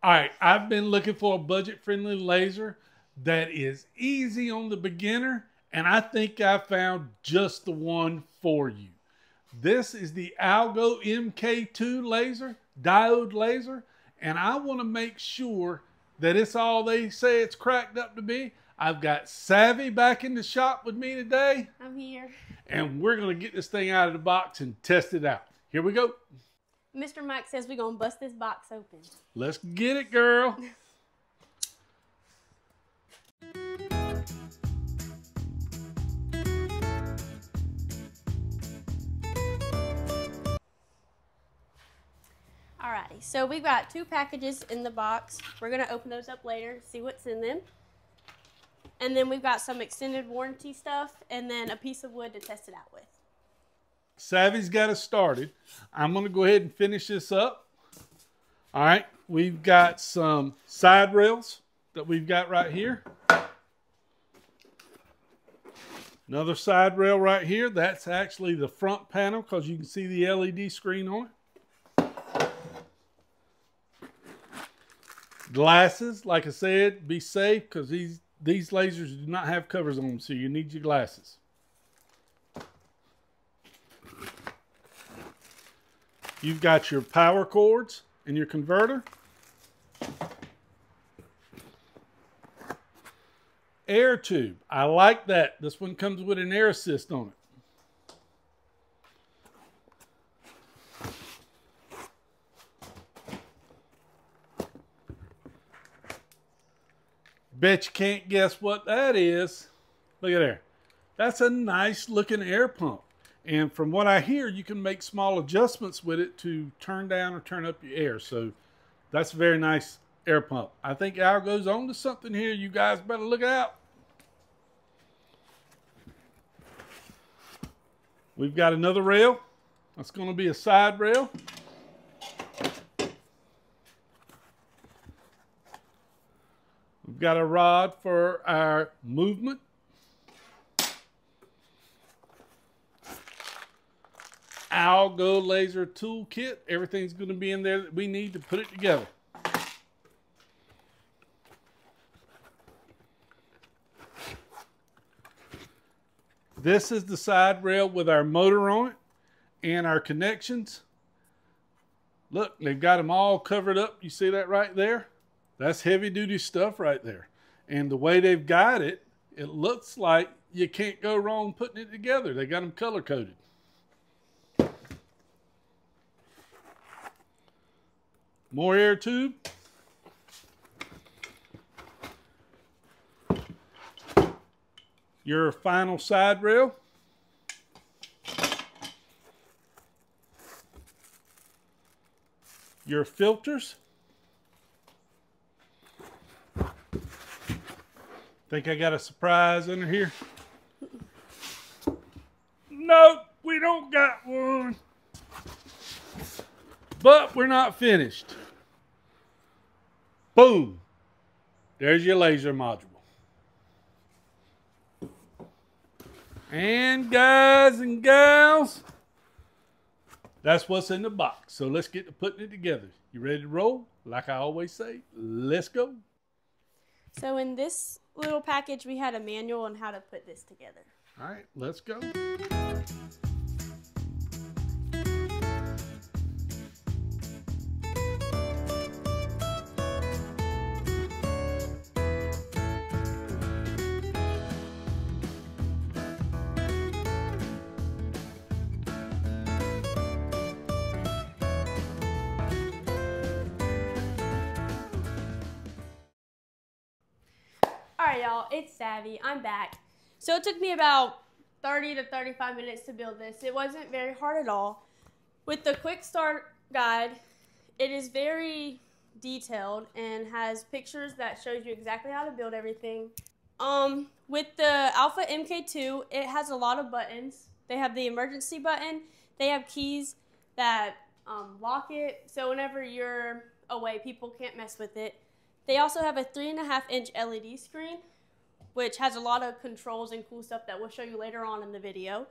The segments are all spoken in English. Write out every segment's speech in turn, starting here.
All right, I've been looking for a budget friendly laser that is easy on the beginner, and I think I found just the one for you. This is the Algo MK2 laser, diode laser, and I want to make sure that it's all they say it's cracked up to be. I've got Savy back in the shop with me today, I'm here. and we're going to get this thing out of the box and test it out. Here we go. Mr. Mike says we're gonna bust this box open. Let's get it, girl. Alrighty, so we've got two packages in the box. We're gonna open those up later, see what's in them. And then we've got some extended warranty stuff and then a piece of wood to test it out with. Savy's got us started. I'm going to go ahead and finish this up. All right, we've got some side rails that we've got right here. Another side rail right here. That's actually the front panel because you can see the LED screen on it. Glasses, like I said, be safe because these these lasers do not have covers on them, so you need your glasses. You've got your power cords and your converter. Air tube. I like that. This one comes with an air assist on it. Bet you can't guess what that is. Look at there. That's a nice looking air pump. And from what I hear, you can make small adjustments with it to turn down or turn up your air. So that's a very nice air pump. I think Algo's on to something here. You guys better look out. We've got another rail. That's going to be a side rail. We've got a rod for our movement. Algo laser toolkit. Everything's going to be in there that we need to put it together. This is the side rail with our motor on it and our connections. Look, they've got them all covered up. You see that right there? That's heavy duty stuff right there. And the way they've got it, it looks like you can't go wrong putting it together. They got them color coded. More air tube. Your final side rail. Your filters. Think I got a surprise under here? Nope, we don't got one. But we're not finished. Boom. There's your laser module. And guys and gals, that's what's in the box. So let's get to putting it together. You ready to roll? Like I always say, let's go. So in this little package, we had a manual on how to put this together. All right, let's go. Y'all, it's Savy. I'm back. So it took me about 30 to 35 minutes to build this. It wasn't very hard at all. With the quick start guide, it is very detailed and has pictures that shows you exactly how to build everything. Um, with the Alpha MK2, it has a lot of buttons. They have the emergency button. They have keys that um, lock it, so whenever you're away, people can't mess with it. They also have a three and a half inch LED screen, which has a lot of controls and cool stuff that we'll show you later on in the video.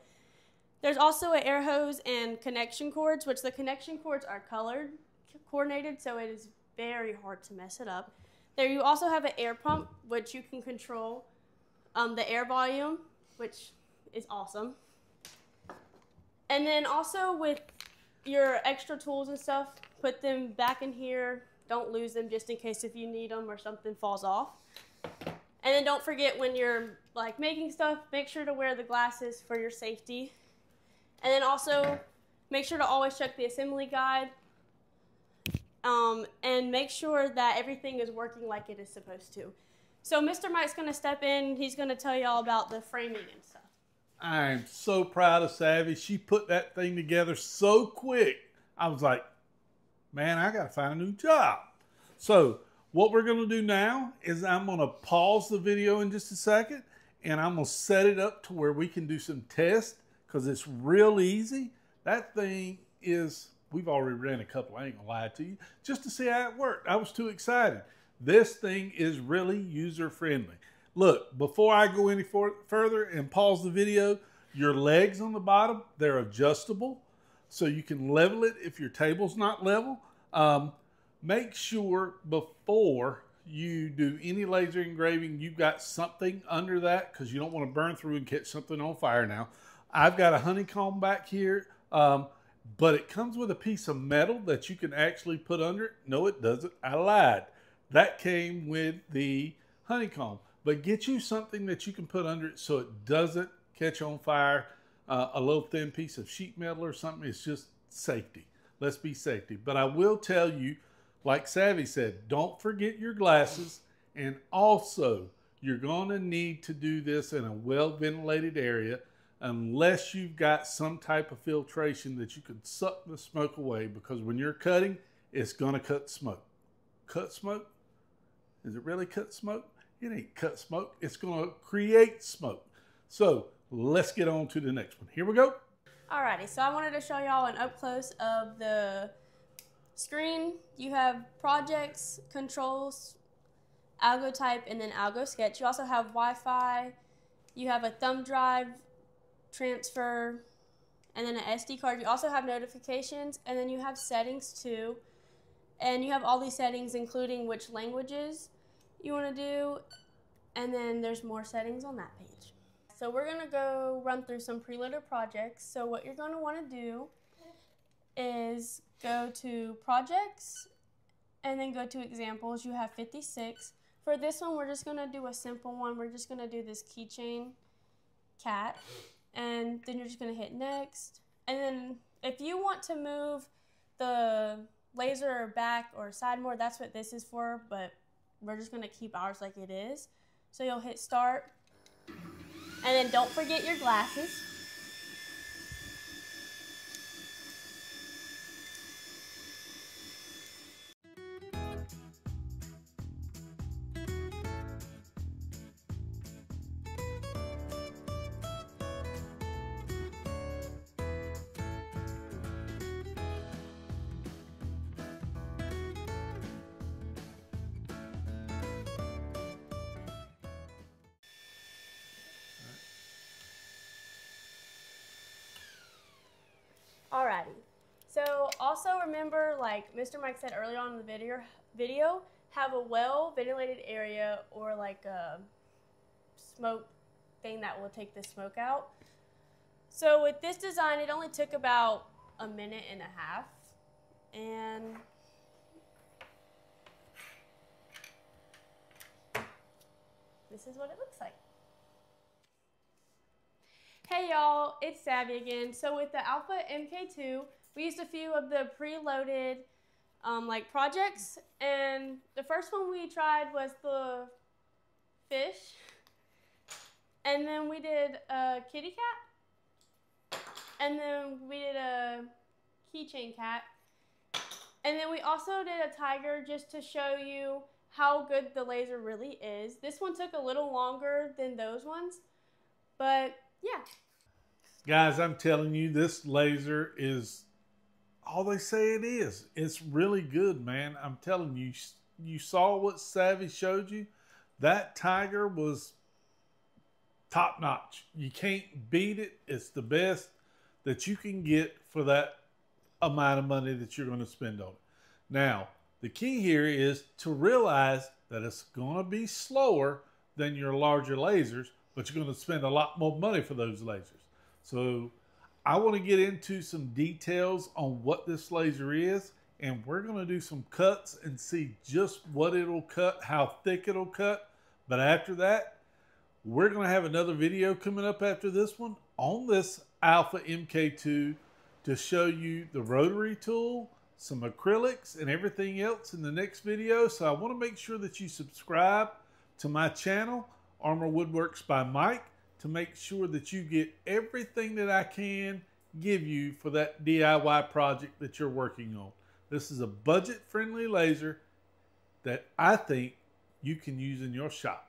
There's also an air hose and connection cords, which the connection cords are colored coordinated, so it is very hard to mess it up. There you also have an air pump, which you can control um, the air volume, which is awesome. And then also with your extra tools and stuff, put them back in here. Don't lose them just in case if you need them or something falls off. And then don't forget when you're like making stuff, make sure to wear the glasses for your safety. And then also make sure to always check the assembly guide. Um, and make sure that everything is working like it is supposed to. So Mr. Mike's going to step in. He's going to tell you all about the framing and stuff. I am so proud of Savy. She put that thing together so quick. I was like, man, I got to find a new job. So, what we're going to do now is I'm going to pause the video in just a second and I'm going to set it up to where we can do some tests because it's real easy. That thing is, we've already ran a couple, I ain't to lie to you, just to see how it worked. I was too excited. This thing is really user friendly. Look, before I go any further and pause the video, your legs on the bottom, they're adjustable. So you can level it if your table's not level. Um, make sure before you do any laser engraving, you've got something under that because you don't want to burn through and catch something on fire now. I've got a honeycomb back here, um, but it comes with a piece of metal that you can actually put under it. No, it doesn't. I lied. That came with the honeycomb but get you something that you can put under it so it doesn't catch on fire. Uh, a little thin piece of sheet metal or something. It's just safety. Let's be safety. But I will tell you, like Savy said, don't forget your glasses. And also, you're going to need to do this in a well ventilated area unless you've got some type of filtration that you can suck the smoke away because when you're cutting, it's going to cut smoke. Cut smoke? Is it really cut smoke? It ain't cut smoke. It's going to create smoke. So let's get on to the next one. Here we go. Alrighty, so I wanted to show y'all an up close of the screen. You have projects, controls, Algo type, and then Algo sketch. You also have Wi-Fi. You have a thumb drive transfer, and then an SD card. You also have notifications, and then you have settings too. And you have all these settings, including which languages you want to do, and then there's more settings on that page. So we're going to go run through some preloaded projects. So what you're going to want to do is go to projects and then go to examples. You have 56. For this one, we're just going to do a simple one. We're just going to do this keychain cat. And then you're just going to hit next. And then if you want to move the laser back or side more, that's what this is for. But we're just gonna keep ours like it is. So you'll hit start, then don't forget your glasses. Also remember, like Mr. Mike said earlier on in the video, video have a well ventilated area or like a smoke thing that will take the smoke out. So with this design, it only took about a minute and a half. And this is what it looks like. Hey y'all, it's Savy again. So with the Alpha MK2, we used a few of the preloaded um, like projects, and the first one we tried was the fish, and then we did a kitty cat, and then we did a keychain cat, and then we also did a tiger just to show you how good the laser really is. This one took a little longer than those ones, but yeah. Guys, I'm telling you, this laser is all they say it is. It's really good, man. I'm telling you, you saw what Savy showed you. That tiger was top notch. You can't beat it. It's the best that you can get for that amount of money that you're going to spend on it. Now, The key here is to realize that it's going to be slower than your larger lasers, but you're going to spend a lot more money for those lasers. So I want to get into some details on what this laser is, and we're going to do some cuts and see just what it'll cut, how thick it'll cut. But after that, we're going to have another video coming up after this one on this Alpha MK2 to show you the rotary tool, some acrylics, and everything else in the next video. So I want to make sure that you subscribe to my channel, Armor Woodworks by Mike, to make sure that you get everything that I can give you for that DIY project that you're working on. This is a budget friendly laser that I think you can use in your shop.